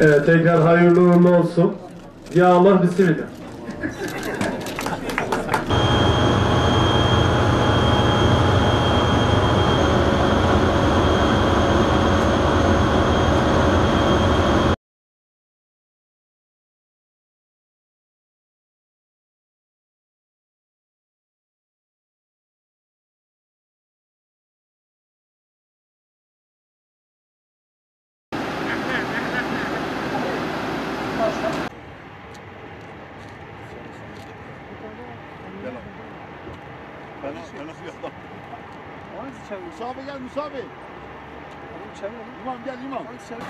Evet tekrar hayırlı uğurlu olsun. Ya Allah bismillah. Fena, fenası yok lan. Hangisi çevir? Musa abi gel Musa abi. Çevir. İmam gel imam. Hangisi çevir?